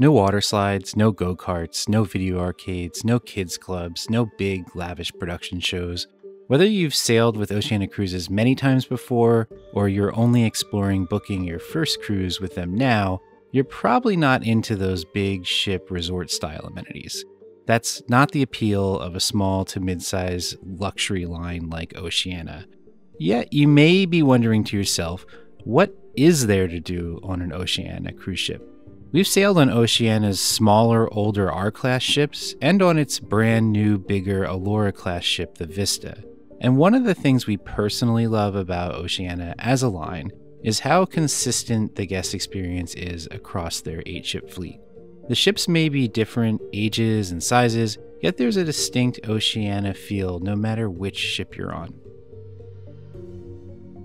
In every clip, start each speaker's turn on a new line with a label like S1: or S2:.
S1: No water slides, no go karts, no video arcades, no kids clubs, no big, lavish production shows. Whether you've sailed with Oceania Cruises many times before, or you're only exploring booking your first cruise with them now, you're probably not into those big ship resort style amenities. That's not the appeal of a small to mid size luxury line like Oceania. Yet you may be wondering to yourself, what is there to do on an Oceania cruise ship? We've sailed on Oceania's smaller, older R class ships and on its brand new, bigger Allura class ship, the Vista. And one of the things we personally love about Oceania as a line is how consistent the guest experience is across their eight ship fleet. The ships may be different ages and sizes, yet there's a distinct Oceania feel no matter which ship you're on.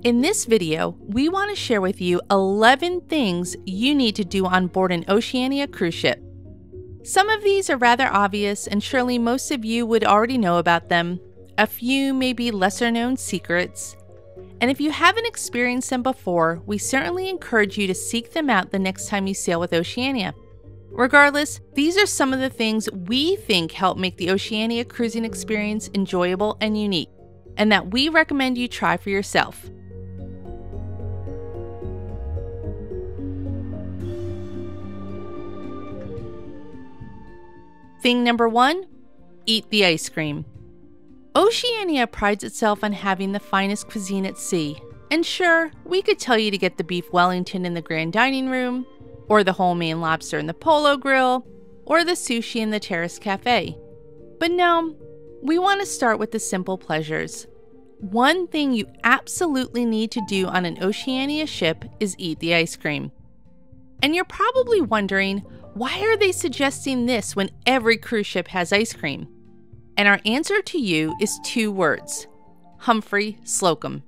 S2: In this video, we want to share with you 11 things you need to do on board an Oceania cruise ship. Some of these are rather obvious, and surely most of you would already know about them. A few may be lesser known secrets. And if you haven't experienced them before, we certainly encourage you to seek them out the next time you sail with Oceania. Regardless, these are some of the things we think help make the Oceania cruising experience enjoyable and unique, and that we recommend you try for yourself. Thing number one eat the ice cream. Oceania prides itself on having the finest cuisine at sea. And sure, we could tell you to get the beef Wellington in the grand dining room, or the whole Maine lobster in the polo grill, or the sushi in the terrace cafe. But no, we want to start with the simple pleasures. One thing you absolutely need to do on an Oceania ship is eat the ice cream. And you're probably wondering, why are they suggesting this when every cruise ship has ice cream? And our answer to you is two words Humphry Slocombe.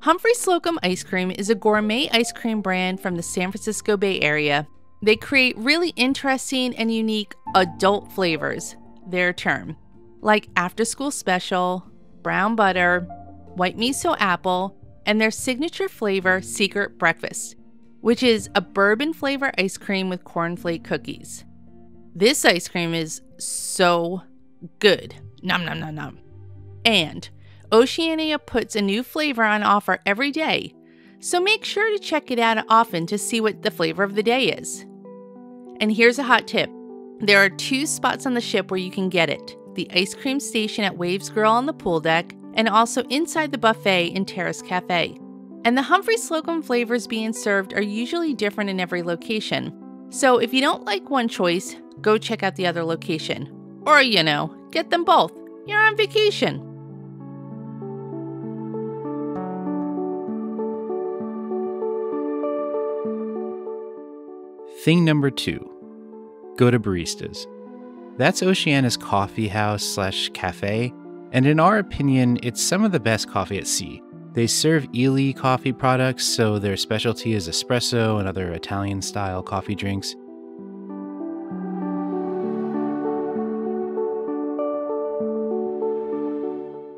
S2: Humphry Slocombe Ice Cream is a gourmet ice cream brand from the San Francisco Bay Area. They create really interesting and unique adult flavors, their term, like after school special, brown butter, white miso apple, and their signature flavor, secret breakfast which is a bourbon flavor ice cream with cornflake cookies. This ice cream is so good. Nom nom nom nom. And Oceania puts a new flavor on offer every day, so make sure to check it out often to see what the flavor of the day is. And here's a hot tip there are two spots on the ship where you can get it the ice cream station at Waves Grill on the pool deck, and also inside the buffet in Terrace Cafe. And the Humphry Slocombe flavors being served are usually different in every location. So if you don't like one choice, go check out the other location. Or, you know, get them both. You're on vacation.
S1: Thing number two go to baristas. That's Oceania's coffee house slash cafe, and in our opinion, it's some of the best coffee at sea. They serve Illy coffee products, so their specialty is espresso and other Italian style coffee drinks.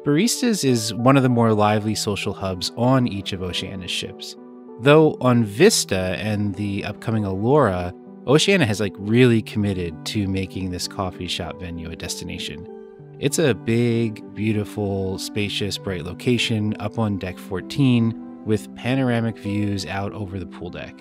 S1: Baristas is one of the more lively social hubs on each of Oceania's ships. Though on Vista and the upcoming Allura, Oceania has like really committed to making this coffee shop venue a destination. It's a big, beautiful, spacious, bright location up on deck 14 with panoramic views out over the pool deck.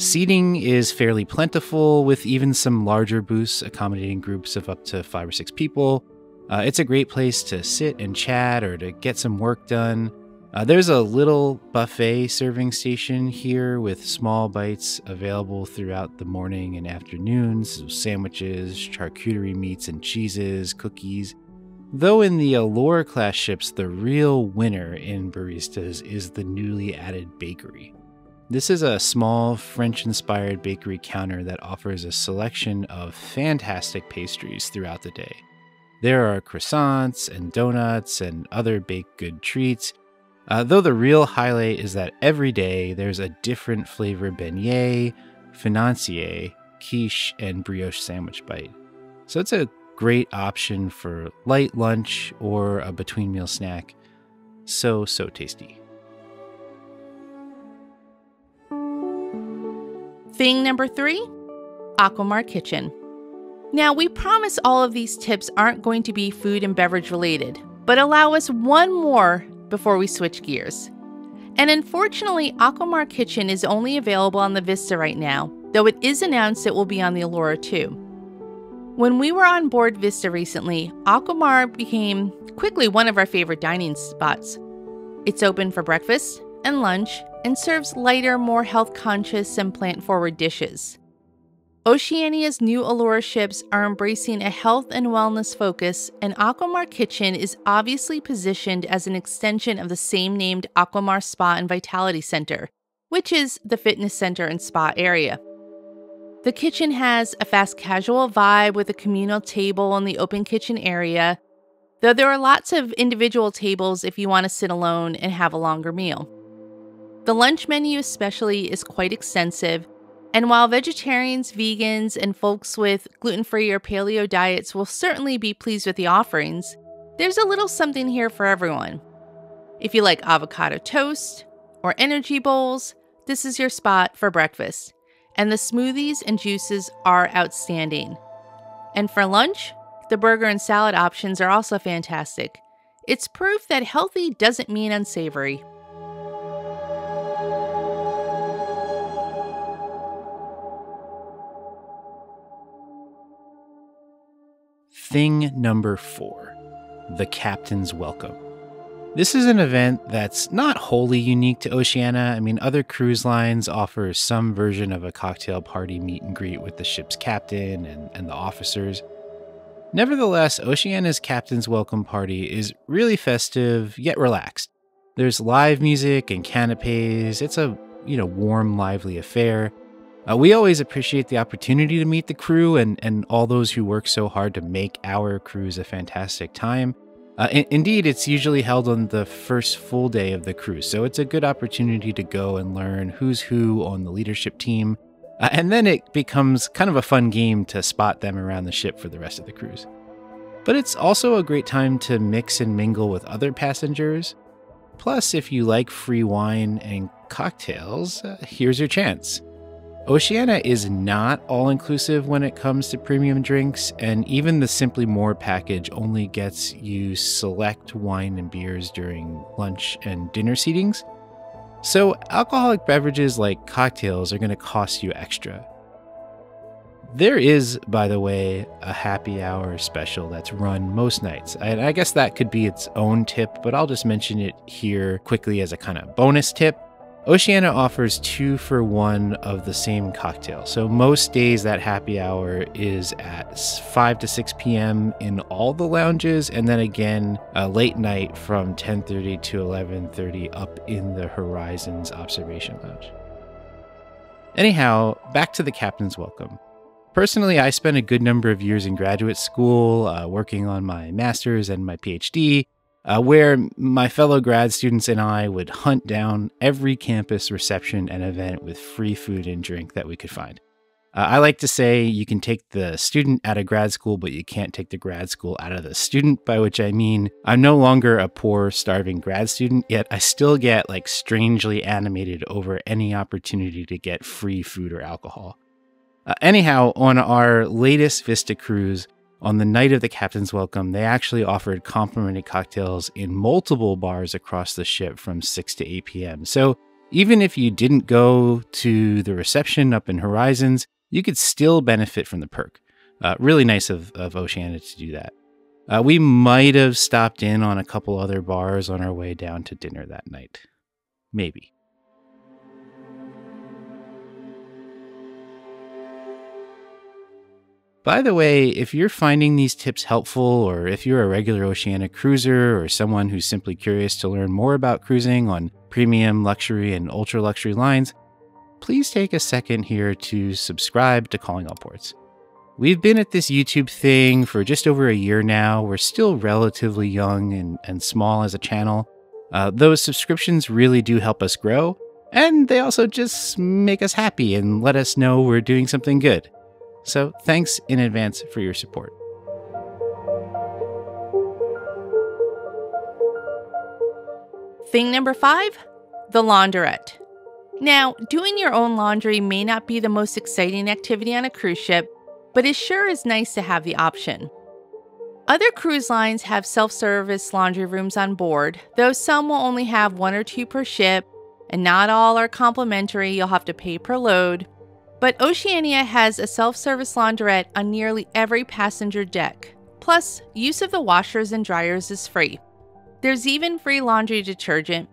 S1: Seating is fairly plentiful, with even some larger booths accommodating groups of up to five or six people. Uh, it's a great place to sit and chat or to get some work done. Uh, there's a little buffet serving station here with small bites available throughout the morning and afternoons sandwiches, charcuterie meats and cheeses, cookies. Though in the Allura class ships, the real winner in baristas is the newly added bakery. This is a small French inspired bakery counter that offers a selection of fantastic pastries throughout the day. There are croissants and donuts and other baked good treats Uh, though the real highlight is that every day there's a different flavor beignet, financier, quiche, and brioche sandwich bite. So it's a great option for light lunch or a between meal snack. So, so tasty.
S2: Thing number three Aquamar Kitchen. Now, we promise all of these tips aren't going to be food and beverage related, but allow us one more before we switch gears. And unfortunately, Aquamar Kitchen is only available on the Vista right now, though it is announced it will be on the Allura too. When we were on board Vista recently, Aquamar became quickly one of our favorite dining spots. It's open for breakfast and lunch and serves lighter, more health conscious, and plant forward dishes. Oceania's new Allura ships are embracing a health and wellness focus, and Aquamar Kitchen is obviously positioned as an extension of the same named Aquamar Spa and Vitality Center, which is the fitness center and spa area. The kitchen has a fast casual vibe with a communal table in the open kitchen area, though there are lots of individual tables if you want to sit alone and have a longer meal. The lunch menu, especially, is quite extensive and while vegetarians, vegans, and folks with gluten free or paleo diets will certainly be pleased with the offerings, there's a little something here for everyone. If you like avocado toast or energy bowls, this is your spot for breakfast. And the smoothies and juices are outstanding. And for lunch, the burger and salad options are also fantastic. It's proof that healthy doesn't mean unsavory.
S1: Thing number four The Captain's Welcome. This is an event that's not wholly unique to Oceania. I mean, other cruise lines offer some version of a cocktail party meet and greet with the ship's captain and, and the officers. Nevertheless, Oceania's Captain's Welcome Party is really festive yet relaxed. There's live music and canapes. It's a, you know, warm, lively affair. Uh, we always appreciate the opportunity to meet the crew and, and all those who work so hard to make our cruise a fantastic time. Uh, in- indeed, it's usually held on the first full day of the cruise, so it's a good opportunity to go and learn who's who on the leadership team. Uh, and then it becomes kind of a fun game to spot them around the ship for the rest of the cruise. But it's also a great time to mix and mingle with other passengers. Plus, if you like free wine and cocktails, uh, here's your chance. Oceania is not all inclusive when it comes to premium drinks, and even the Simply More package only gets you select wine and beers during lunch and dinner seatings. So, alcoholic beverages like cocktails are going to cost you extra. There is, by the way, a happy hour special that's run most nights. And I guess that could be its own tip, but I'll just mention it here quickly as a kind of bonus tip. Oceania offers two for one of the same cocktail. So most days that happy hour is at 5 to 6 p.m. in all the lounges and then again uh, late night from 10:30 to 11:30 up in the Horizons observation lounge. Anyhow, back to the captain's welcome. Personally, I spent a good number of years in graduate school uh, working on my master's and my PhD uh, where my fellow grad students and I would hunt down every campus reception and event with free food and drink that we could find. Uh, I like to say you can take the student out of grad school, but you can't take the grad school out of the student, by which I mean I'm no longer a poor, starving grad student, yet I still get like strangely animated over any opportunity to get free food or alcohol. Uh, anyhow, on our latest Vista cruise, on the night of the captain's welcome, they actually offered complimentary cocktails in multiple bars across the ship from 6 to 8 p.m. So even if you didn't go to the reception up in Horizons, you could still benefit from the perk. Uh, really nice of, of Oceania to do that. Uh, we might have stopped in on a couple other bars on our way down to dinner that night. Maybe. By the way, if you're finding these tips helpful, or if you're a regular Oceania cruiser, or someone who's simply curious to learn more about cruising on premium, luxury, and ultra luxury lines, please take a second here to subscribe to Calling All Ports. We've been at this YouTube thing for just over a year now. We're still relatively young and, and small as a channel. Uh, those subscriptions really do help us grow, and they also just make us happy and let us know we're doing something good. So thanks in advance for your support.
S2: Thing number five the launderette. Now, doing your own laundry may not be the most exciting activity on a cruise ship, but it sure is nice to have the option. Other cruise lines have self service laundry rooms on board, though some will only have one or two per ship, and not all are complimentary, you'll have to pay per load. But Oceania has a self service launderette on nearly every passenger deck. Plus, use of the washers and dryers is free. There's even free laundry detergent,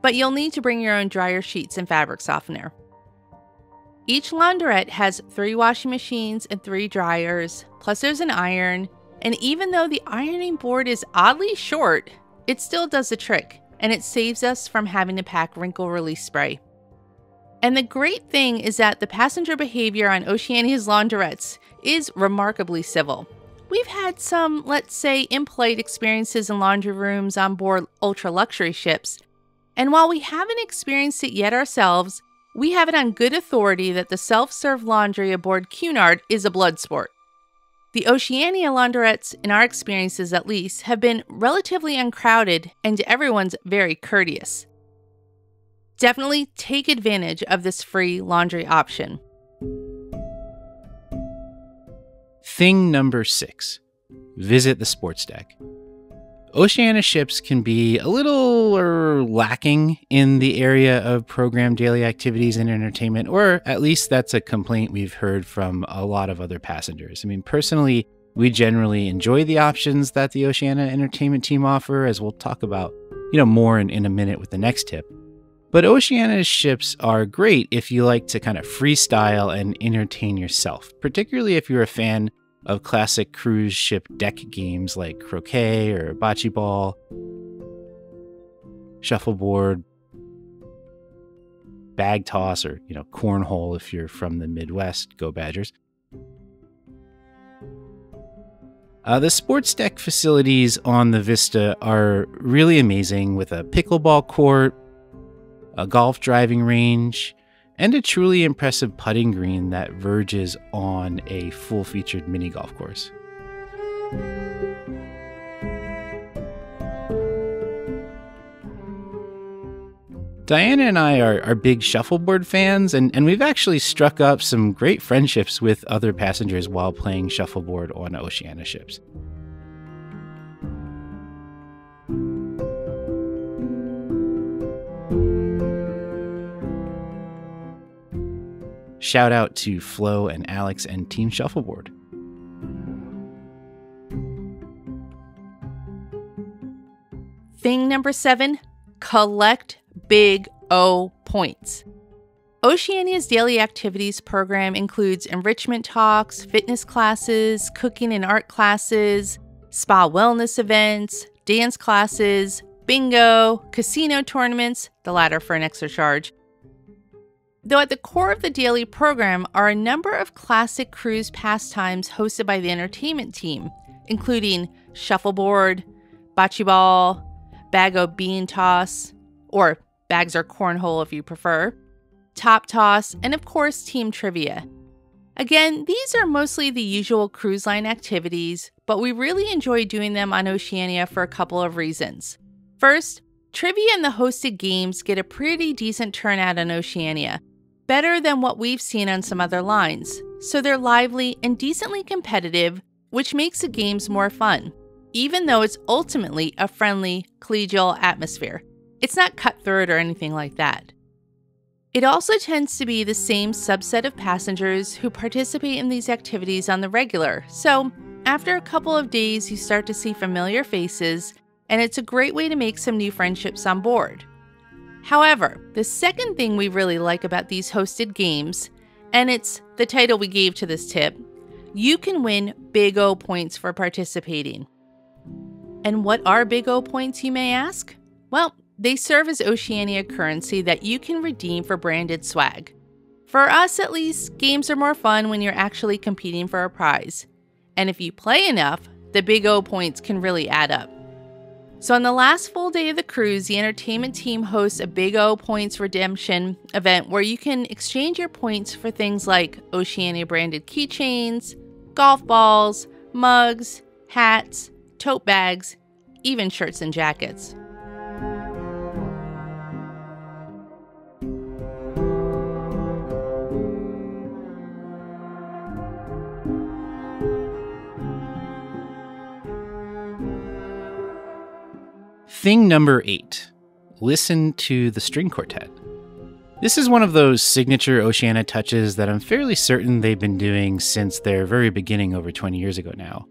S2: but you'll need to bring your own dryer sheets and fabric softener. Each launderette has three washing machines and three dryers, plus there's an iron, and even though the ironing board is oddly short, it still does the trick, and it saves us from having to pack wrinkle release spray. And the great thing is that the passenger behavior on Oceania's launderettes is remarkably civil. We've had some, let's say, impolite experiences in laundry rooms on board ultra luxury ships. And while we haven't experienced it yet ourselves, we have it on good authority that the self serve laundry aboard Cunard is a blood sport. The Oceania laundrettes, in our experiences at least, have been relatively uncrowded and everyone's very courteous. Definitely take advantage of this free laundry option.
S1: Thing number six visit the sports deck. Oceania ships can be a little er, lacking in the area of program daily activities and entertainment, or at least that's a complaint we've heard from a lot of other passengers. I mean, personally, we generally enjoy the options that the Oceania entertainment team offer, as we'll talk about, you know, more in, in a minute with the next tip. But Oceania's ships are great if you like to kind of freestyle and entertain yourself, particularly if you're a fan of classic cruise ship deck games like croquet or bocce ball, shuffleboard, bag toss, or you know cornhole if you're from the Midwest. Go Badgers! Uh, the sports deck facilities on the Vista are really amazing with a pickleball court, a golf driving range, and a truly impressive putting green that verges on a full featured mini golf course. Diana and I are, are big shuffleboard fans, and, and we've actually struck up some great friendships with other passengers while playing shuffleboard on Oceania ships. Shout out to Flo and Alex and Team Shuffleboard.
S2: Thing number seven collect big O points. Oceania's daily activities program includes enrichment talks, fitness classes, cooking and art classes, spa wellness events, dance classes, bingo, casino tournaments, the latter for an extra charge, Though at the core of the daily program are a number of classic cruise pastimes hosted by the entertainment team, including shuffleboard, bocce ball, bag o' bean toss, or bags or cornhole if you prefer, top toss, and of course, team trivia. Again, these are mostly the usual cruise line activities, but we really enjoy doing them on Oceania for a couple of reasons. First, trivia and the hosted games get a pretty decent turnout on Oceania, better than what we've seen on some other lines, so they're lively and decently competitive, which makes the games more fun, even though it's ultimately a friendly, collegial atmosphere. It's not cutthroat or anything like that. It also tends to be the same subset of passengers who participate in these activities on the regular, so after a couple of days, you start to see familiar faces, and it's a great way to make some new friendships on board. However, the second thing we really like about these hosted games, and it's the title we gave to this tip, you can win Big O points for participating. And what are Big O points, you may ask? Well, they serve as Oceania currency that you can redeem for branded swag. For us, at least, games are more fun when you're actually competing for a prize. And if you play enough, the Big O points can really add up. So, on the last full day of the cruise, the entertainment team hosts a Big O Points Redemption event where you can exchange your points for things like Oceania branded keychains, golf balls, mugs, hats, tote bags, even shirts and jackets.
S1: Thing number eight listen to the string quartet. This is one of those signature Oceania touches that I'm fairly certain they've been doing since their very beginning over 20 years ago now.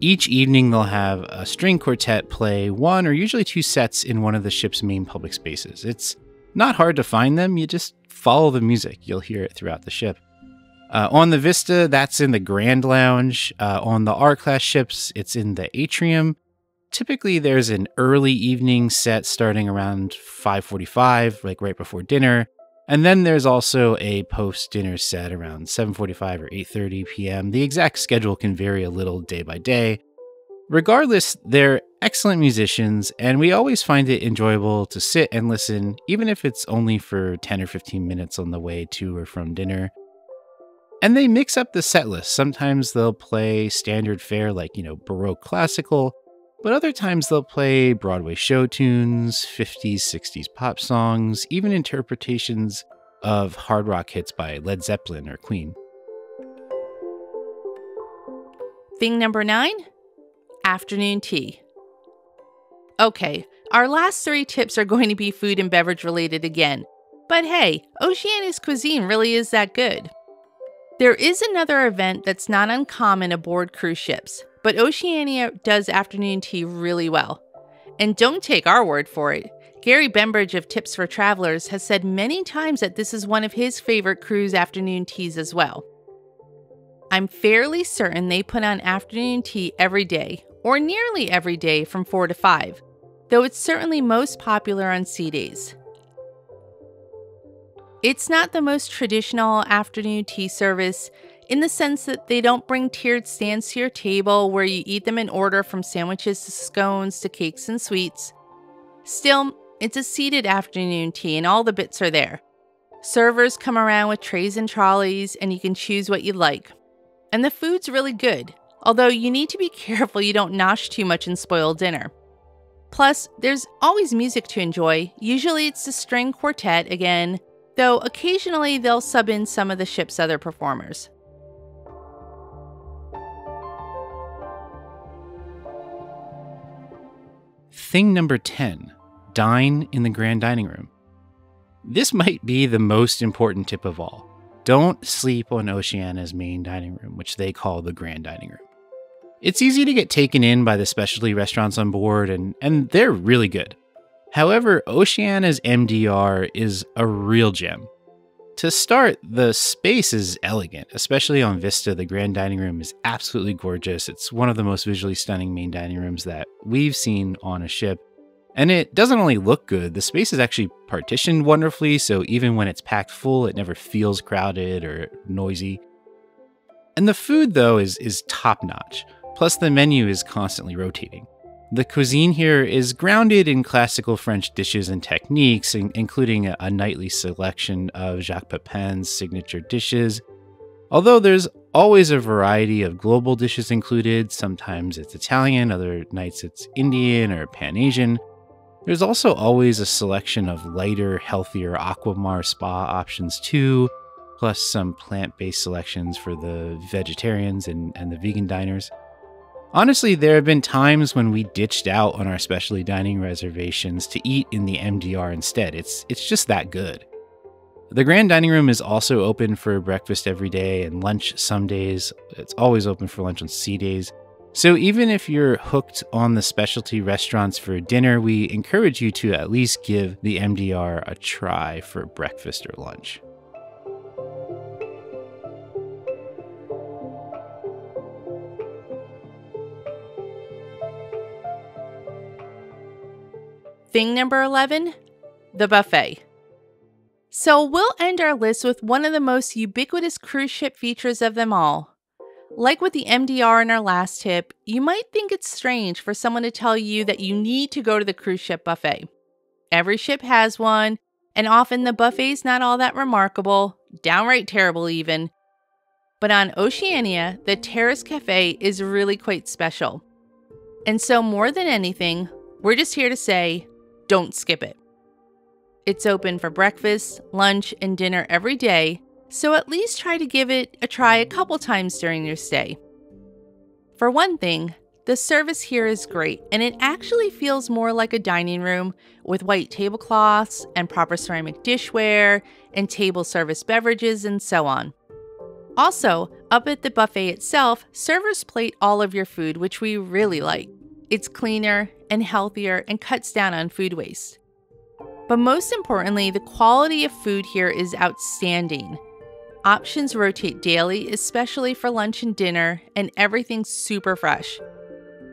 S1: Each evening, they'll have a string quartet play one or usually two sets in one of the ship's main public spaces. It's not hard to find them, you just follow the music, you'll hear it throughout the ship. Uh, on the Vista, that's in the Grand Lounge. Uh, on the R Class ships, it's in the atrium typically there's an early evening set starting around 5:45 like right before dinner and then there's also a post dinner set around 7:45 or 8:30 p.m. The exact schedule can vary a little day by day. Regardless, they're excellent musicians and we always find it enjoyable to sit and listen even if it's only for 10 or 15 minutes on the way to or from dinner. And they mix up the set list. Sometimes they'll play standard fare like, you know, Baroque classical, but other times they'll play Broadway show tunes, 50s, 60s pop songs, even interpretations of hard rock hits by Led Zeppelin or Queen.
S2: Thing number nine afternoon tea. Okay, our last three tips are going to be food and beverage related again. But hey, Oceania's cuisine really is that good. There is another event that's not uncommon aboard cruise ships but Oceania does afternoon tea really well. And don't take our word for it. Gary Bembridge of Tips for Travelers has said many times that this is one of his favorite cruise afternoon teas as well. I'm fairly certain they put on afternoon tea every day, or nearly every day from 4 to 5, though it's certainly most popular on sea days. It's not the most traditional afternoon tea service, in the sense that they don't bring tiered stands to your table where you eat them in order from sandwiches to scones to cakes and sweets. Still, it's a seated afternoon tea and all the bits are there. Servers come around with trays and trolleys and you can choose what you like. And the food's really good, although you need to be careful you don't nosh too much and spoil dinner. Plus, there's always music to enjoy. Usually it's the string quartet again, though occasionally they'll sub in some of the ship's other performers.
S1: Thing number 10 dine in the grand dining room. This might be the most important tip of all. Don't sleep on Oceania's main dining room, which they call the grand dining room. It's easy to get taken in by the specialty restaurants on board, and, and they're really good. However, Oceania's MDR is a real gem. To start, the space is elegant, especially on Vista. The grand dining room is absolutely gorgeous. It's one of the most visually stunning main dining rooms that we've seen on a ship. And it doesn't only look good, the space is actually partitioned wonderfully, so even when it's packed full, it never feels crowded or noisy. And the food, though, is, is top notch. Plus, the menu is constantly rotating. The cuisine here is grounded in classical French dishes and techniques, in- including a, a nightly selection of Jacques Pepin's signature dishes. Although there's always a variety of global dishes included, sometimes it's Italian, other nights it's Indian or Pan Asian. There's also always a selection of lighter, healthier Aquamar spa options too, plus some plant based selections for the vegetarians and, and the vegan diners. Honestly, there have been times when we ditched out on our specialty dining reservations to eat in the MDR instead. It's it's just that good. The grand dining room is also open for breakfast every day and lunch some days. It's always open for lunch on sea days. So even if you're hooked on the specialty restaurants for dinner, we encourage you to at least give the MDR a try for breakfast or lunch.
S2: Thing number 11 the buffet. So we'll end our list with one of the most ubiquitous cruise ship features of them all Like with the MDR in our last tip, you might think it's strange for someone to tell you that you need to go to the cruise ship buffet. Every ship has one, and often the buffet's not all that remarkable, downright terrible even. But on Oceania, the Terrace Cafe is really quite special. And so, more than anything, we're just here to say don't skip it. It's open for breakfast, lunch, and dinner every day, so at least try to give it a try a couple times during your stay. For one thing, the service here is great, and it actually feels more like a dining room with white tablecloths and proper ceramic dishware and table service beverages and so on. Also, up at the buffet itself, servers plate all of your food, which we really like. It's cleaner and healthier and cuts down on food waste. But most importantly, the quality of food here is outstanding. Options rotate daily, especially for lunch and dinner, and everything's super fresh.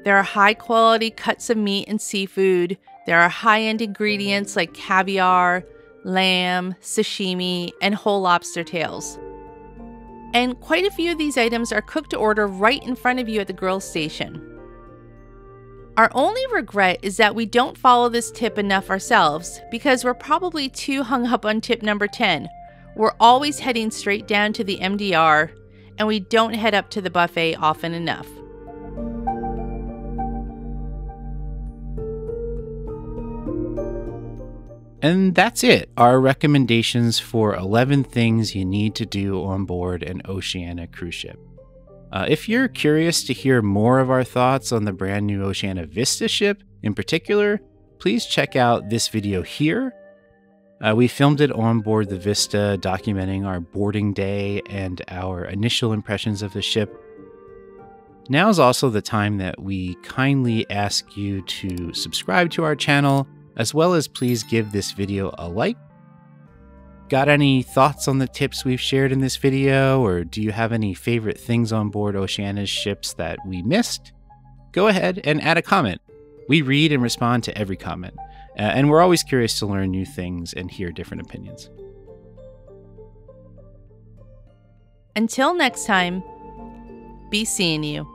S2: There are high quality cuts of meat and seafood. There are high end ingredients like caviar, lamb, sashimi, and whole lobster tails. And quite a few of these items are cooked to order right in front of you at the grill station. Our only regret is that we don't follow this tip enough ourselves because we're probably too hung up on tip number 10. We're always heading straight down to the MDR, and we don't head up to the buffet often enough.
S1: And that's it. Our recommendations for 11 things you need to do on board an Oceania cruise ship. Uh, if you're curious to hear more of our thoughts on the brand new Oceania Vista ship in particular, please check out this video here. Uh, we filmed it on board the Vista, documenting our boarding day and our initial impressions of the ship. Now is also the time that we kindly ask you to subscribe to our channel, as well as please give this video a like Got any thoughts on the tips we've shared in this video, or do you have any favorite things on board Oceania's ships that we missed? Go ahead and add a comment. We read and respond to every comment, uh, and we're always curious to learn new things and hear different opinions.
S2: Until next time, be seeing you.